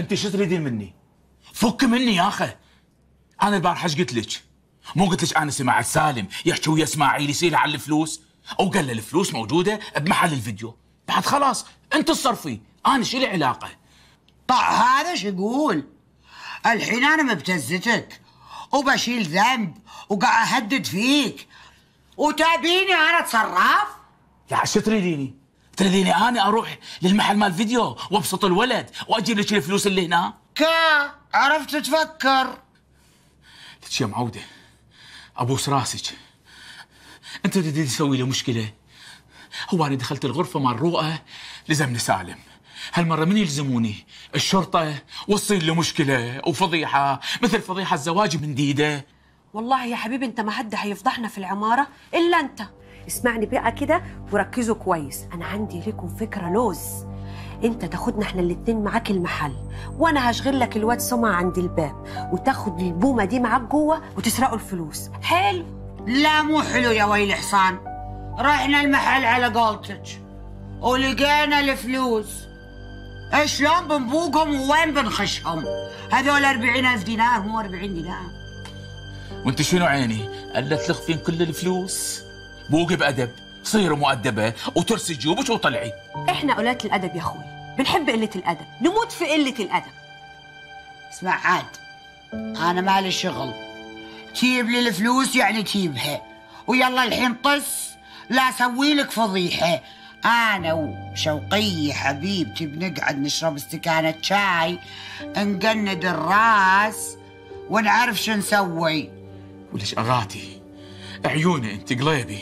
انت شو تريدين مني؟ فك مني يا أخي. أنا البارحة إيش قلت لك؟ مو قلت لك أنا سمعت سالم يحكي ويا إسماعيل يسير على الفلوس؟ أو قال له الفلوس موجودة بمحل الفيديو. بعد خلاص انت تصرفي أنا شو لي علاقة؟ طع هذا شو يقول؟ الحين أنا مبتزتك وبشيل ذنب وقاعد أهدد فيك. وتابيني أنا اتصرف لا شو تريديني؟ تريديني أنا أروح للمحل مال فيديو وأبسط الولد وأجيب لك الفلوس اللي هنا؟ كا عرفت تفكر. لك يا معودة أبوس راسك. أنت تريدين تسوي له مشكلة؟ هو أنا دخلت الغرفة مال رؤى لزمني سالم. هالمرة من يلزموني؟ الشرطة وتصير له مشكلة وفضيحة مثل فضيحة الزواج من ديدة. والله يا حبيبي أنت ما حد هيفضحنا في العمارة إلا أنت. اسمعني بقى كده وركزوا كويس. أنا عندي لكم فكرة لوز. أنت تاخدنا إحنا الاتنين معاك المحل وأنا هشغل لك الواد سمع عند الباب وتاخد البومة دي معاك جوه وتسرقوا الفلوس. حلو. لا مو حلو يا ويل حصان رحنا المحل على قولتك. ولقينا الفلوس. شلون بنبوقهم ووين بنخشهم؟ هذول أربعين ألف دينار مو أربعين دينار. وأنت شنو عيني؟ الا تلخفين كل الفلوس؟ بوقي بادب صيري مؤدبه وترسي جيوبك وطلعي إحنا قلة الأدب يا أخوي. بنحب قلة الأدب. نموت في قلة الأدب. اسمع عاد أنا مالي شغل. تجيب لي الفلوس يعني تجيبها. ويلا الحين طس لا أسوي لك فضيحة. أنا وشوقية حبيبتي بنقعد نشرب استكانة شاي نقند الراس ونعرف شو نسوي. وليش أغاتي؟ عيوني أنت قليبي.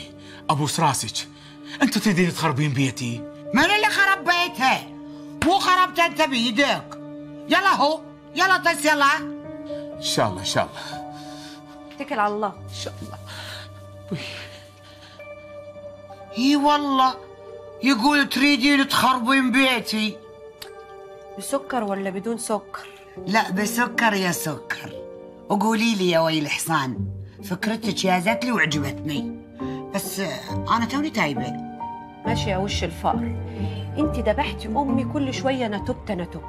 ابوس راسك أنت تريدين تخربين بيتي؟ من اللي خرب بيته؟ مو خربت أنت بيدك. يلا هو يلا طس يلا. إن شاء الله إن شاء الله. اتكل على الله. إن شاء الله. إي والله يقول تريدين تخربين بيتي. بسكر ولا بدون سكر؟ لا بسكر يا سكر. وقولي لي يا ويل حصان فكرتك جازت لي وعجبتني. بس أنا توني تايبة. ماشي يا وش الفقر أنت ذبحتي أمي كل شوية أنا تبت أنا تبت.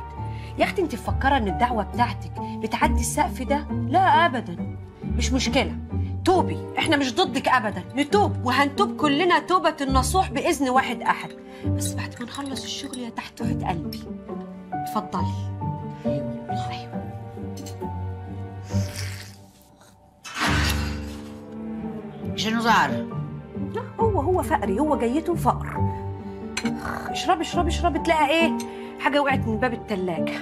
يا أختي أنت مفكرة إن الدعوة بتاعتك بتعدي السقف ده؟ لا ابدا. مش مشكلة. توبي. إحنا مش ضدك ابدا. نتوب وهنتوب كلنا توبة النصوح بإذن واحد أحد. بس بعد ما نخلص الشغل يا تحت وحد قلبي. اتفضلي. أيوه شنو صار؟ هو هو فقري هو جيته فقر. اشرب اشرب اشرب تلاقي إيه؟ حاجة وقعت من باب التلاجة.